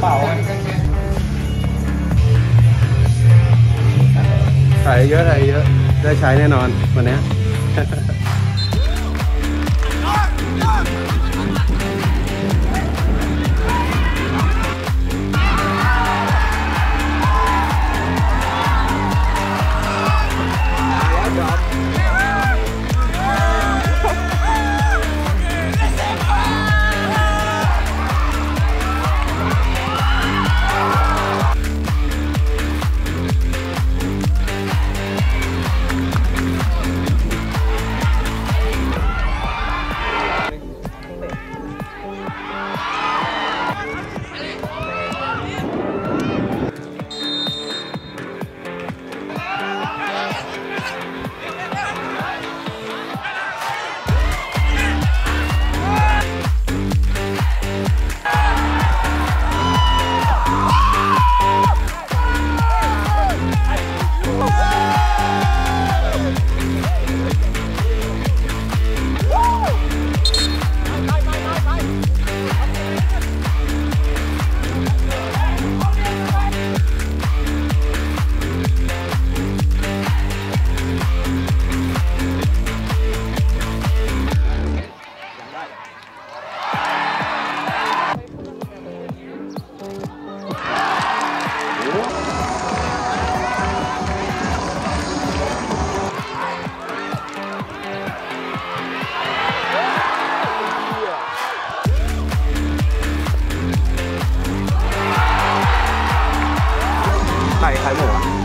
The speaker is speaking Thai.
เป่าถ่ยเยอะถ่ายเยอะ ได้ใช้แน่นอนวันนี้ はい、はい、